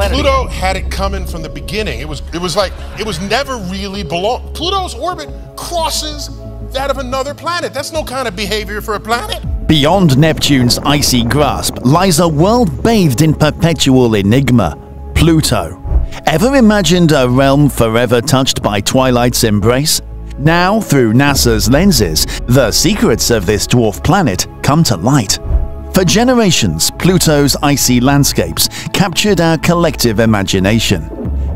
planet. Pluto again. had it coming from the beginning. It was it was like it was never really belong. Pluto's orbit crosses that of another planet. That's no kind of behavior for a planet. Beyond Neptune's icy grasp lies a world bathed in perpetual enigma Pluto. Ever imagined a realm forever touched by Twilight's embrace? Now, through NASA's lenses, the secrets of this dwarf planet come to light. For generations, Pluto's icy landscapes captured our collective imagination.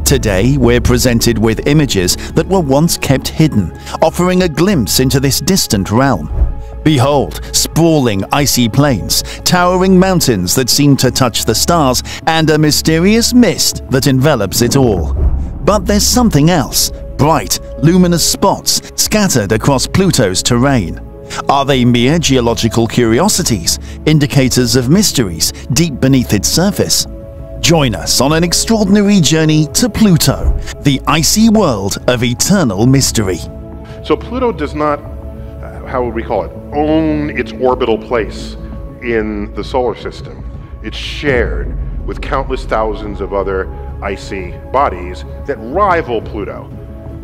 Today, we're presented with images that were once kept hidden, offering a glimpse into this distant realm. Behold, sprawling icy plains, towering mountains that seem to touch the stars, and a mysterious mist that envelops it all. But there's something else bright, luminous spots scattered across Pluto's terrain. Are they mere geological curiosities, indicators of mysteries deep beneath its surface? Join us on an extraordinary journey to Pluto, the icy world of eternal mystery. So Pluto does not, uh, how would we call it, own its orbital place in the solar system. It's shared with countless thousands of other icy bodies that rival Pluto.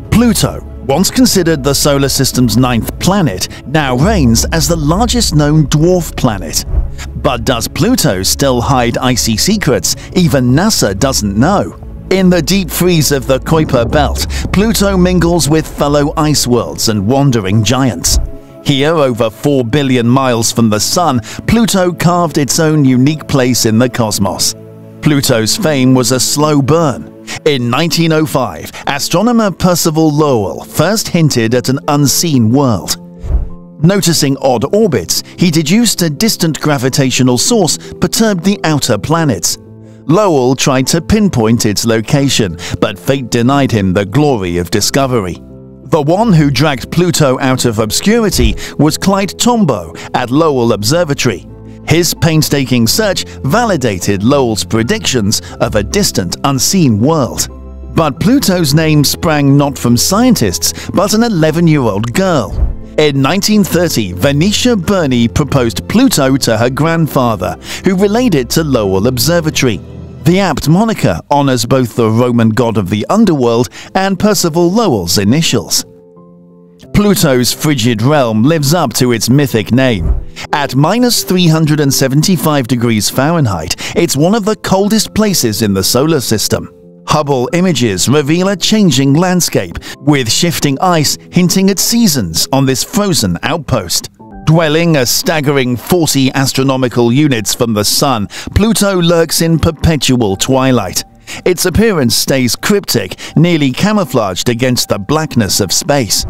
Pluto, once considered the solar system's ninth planet, now reigns as the largest known dwarf planet. But does Pluto still hide icy secrets even NASA doesn't know? In the deep freeze of the Kuiper Belt, Pluto mingles with fellow ice worlds and wandering giants. Here, over 4 billion miles from the Sun, Pluto carved its own unique place in the cosmos. Pluto's fame was a slow burn. In 1905, astronomer Percival Lowell first hinted at an unseen world. Noticing odd orbits, he deduced a distant gravitational source perturbed the outer planets. Lowell tried to pinpoint its location, but fate denied him the glory of discovery. The one who dragged Pluto out of obscurity was Clyde Tombaugh at Lowell Observatory. His painstaking search validated Lowell's predictions of a distant, unseen world. But Pluto's name sprang not from scientists, but an 11 year old girl. In 1930, Venetia Burney proposed Pluto to her grandfather, who relayed it to Lowell Observatory. The apt moniker honors both the Roman god of the underworld and Percival Lowell's initials. Pluto's frigid realm lives up to its mythic name. At minus 375 degrees Fahrenheit, it's one of the coldest places in the solar system. Hubble images reveal a changing landscape, with shifting ice hinting at seasons on this frozen outpost. Dwelling a staggering 40 astronomical units from the Sun, Pluto lurks in perpetual twilight. Its appearance stays cryptic, nearly camouflaged against the blackness of space.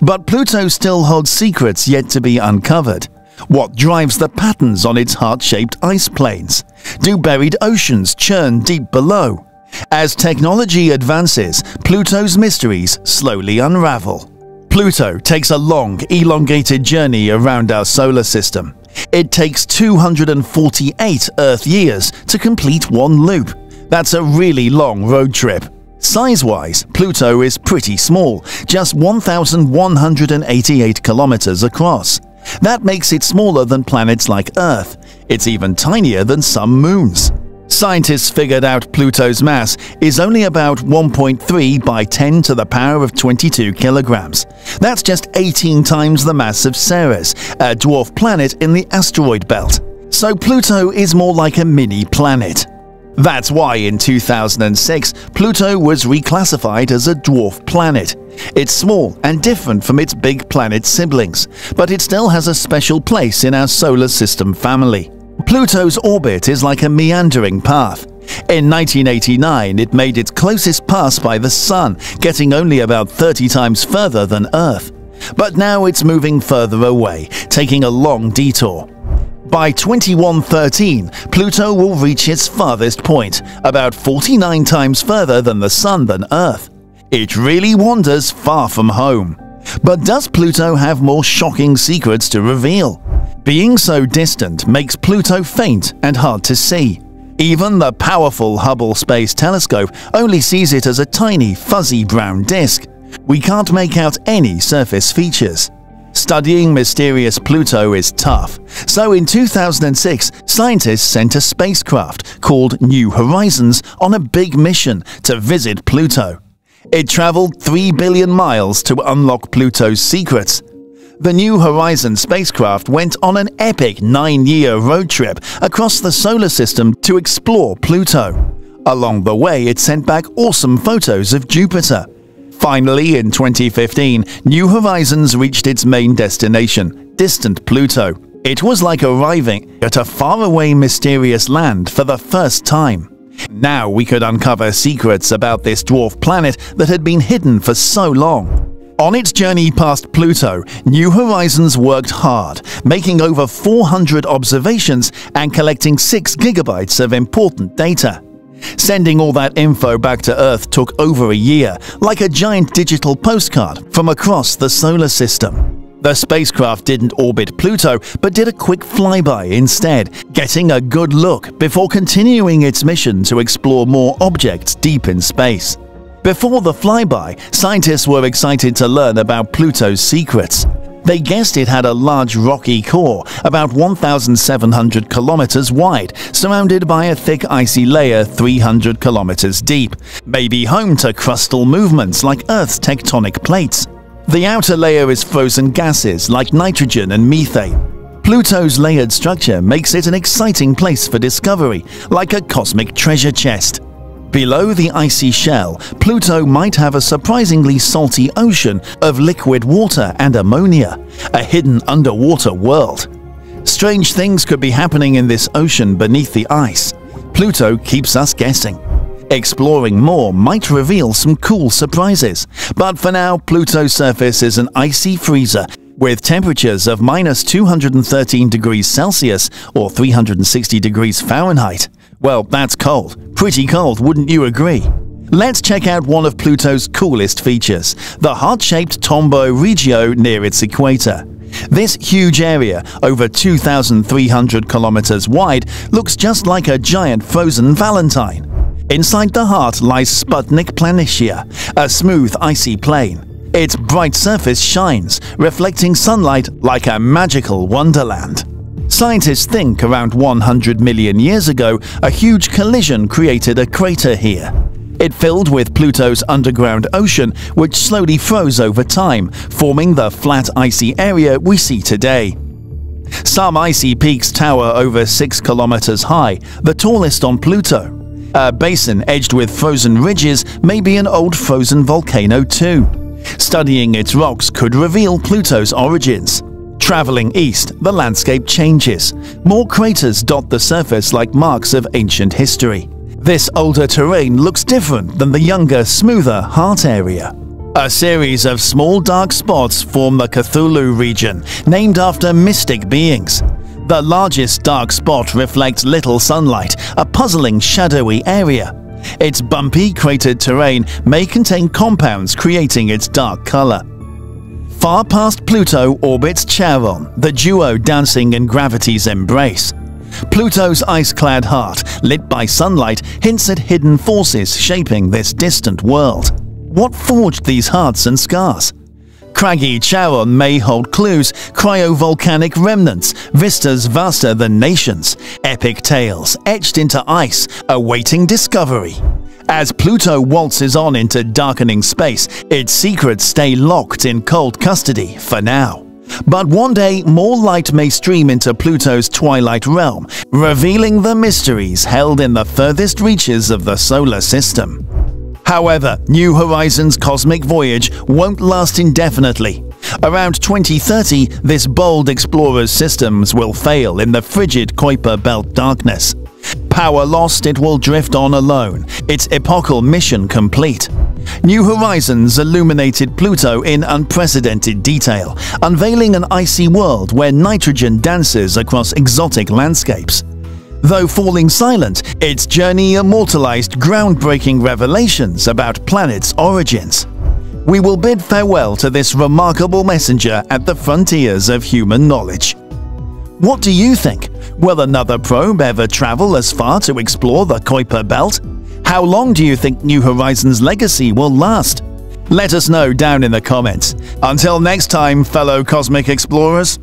But Pluto still holds secrets yet to be uncovered. What drives the patterns on its heart-shaped ice plains? Do buried oceans churn deep below? As technology advances, Pluto's mysteries slowly unravel. Pluto takes a long, elongated journey around our solar system. It takes 248 Earth years to complete one loop. That's a really long road trip. Size-wise, Pluto is pretty small, just 1,188 kilometers across. That makes it smaller than planets like Earth. It's even tinier than some moons. Scientists figured out Pluto's mass is only about 1.3 by 10 to the power of 22 kilograms. That's just 18 times the mass of Ceres, a dwarf planet in the asteroid belt. So Pluto is more like a mini planet. That's why in 2006, Pluto was reclassified as a dwarf planet. It's small and different from its big planet siblings, but it still has a special place in our solar system family. Pluto's orbit is like a meandering path. In 1989, it made its closest pass by the Sun, getting only about 30 times further than Earth. But now it's moving further away, taking a long detour. By 2113, Pluto will reach its farthest point, about 49 times further than the Sun than Earth. It really wanders far from home. But does Pluto have more shocking secrets to reveal? Being so distant makes Pluto faint and hard to see. Even the powerful Hubble Space Telescope only sees it as a tiny, fuzzy brown disk. We can't make out any surface features. Studying mysterious Pluto is tough, so in 2006, scientists sent a spacecraft called New Horizons on a big mission to visit Pluto. It traveled 3 billion miles to unlock Pluto's secrets. The New Horizons spacecraft went on an epic nine year road trip across the solar system to explore Pluto. Along the way, it sent back awesome photos of Jupiter. Finally, in 2015, New Horizons reached its main destination, distant Pluto. It was like arriving at a faraway mysterious land for the first time. Now we could uncover secrets about this dwarf planet that had been hidden for so long. On its journey past Pluto, New Horizons worked hard, making over 400 observations and collecting 6 gigabytes of important data. Sending all that info back to Earth took over a year, like a giant digital postcard from across the solar system. The spacecraft didn't orbit Pluto, but did a quick flyby instead, getting a good look before continuing its mission to explore more objects deep in space. Before the flyby, scientists were excited to learn about Pluto's secrets. They guessed it had a large rocky core, about 1,700 kilometers wide, surrounded by a thick icy layer 300 kilometers deep, maybe home to crustal movements like Earth's tectonic plates. The outer layer is frozen gases like nitrogen and methane. Pluto's layered structure makes it an exciting place for discovery, like a cosmic treasure chest. Below the icy shell, Pluto might have a surprisingly salty ocean of liquid water and ammonia, a hidden underwater world. Strange things could be happening in this ocean beneath the ice. Pluto keeps us guessing. Exploring more might reveal some cool surprises, but for now, Pluto's surface is an icy freezer with temperatures of minus 213 degrees Celsius or 360 degrees Fahrenheit. Well, that's cold. Pretty cold, wouldn't you agree? Let's check out one of Pluto's coolest features, the heart-shaped Tombaugh Regio near its equator. This huge area, over 2,300 kilometers wide, looks just like a giant frozen valentine. Inside the heart lies Sputnik Planitia, a smooth icy plain. Its bright surface shines, reflecting sunlight like a magical wonderland. Scientists think around 100 million years ago, a huge collision created a crater here. It filled with Pluto's underground ocean, which slowly froze over time, forming the flat icy area we see today. Some icy peaks tower over 6 kilometers high, the tallest on Pluto. A basin edged with frozen ridges may be an old frozen volcano too. Studying its rocks could reveal Pluto's origins. Traveling east, the landscape changes. More craters dot the surface like marks of ancient history. This older terrain looks different than the younger, smoother heart area. A series of small dark spots form the Cthulhu region, named after mystic beings. The largest dark spot reflects little sunlight, a puzzling shadowy area. Its bumpy, cratered terrain may contain compounds creating its dark color. Far past Pluto orbits Charon, the duo dancing in gravity's embrace. Pluto's ice-clad heart, lit by sunlight, hints at hidden forces shaping this distant world. What forged these hearts and scars? Craggy Charon may hold clues, cryovolcanic remnants, vistas vaster than nations, epic tales etched into ice, awaiting discovery. As Pluto waltzes on into darkening space, its secrets stay locked in cold custody for now. But one day, more light may stream into Pluto's twilight realm, revealing the mysteries held in the furthest reaches of the solar system. However, New Horizons' cosmic voyage won't last indefinitely. Around 2030, this bold explorer's systems will fail in the frigid Kuiper Belt darkness. Power lost, it will drift on alone, its epochal mission complete. New Horizons illuminated Pluto in unprecedented detail, unveiling an icy world where nitrogen dances across exotic landscapes. Though falling silent, its journey immortalized groundbreaking revelations about planet's origins. We will bid farewell to this remarkable messenger at the frontiers of human knowledge. What do you think? Will another probe ever travel as far to explore the Kuiper Belt? How long do you think New Horizons' legacy will last? Let us know down in the comments. Until next time, fellow cosmic explorers,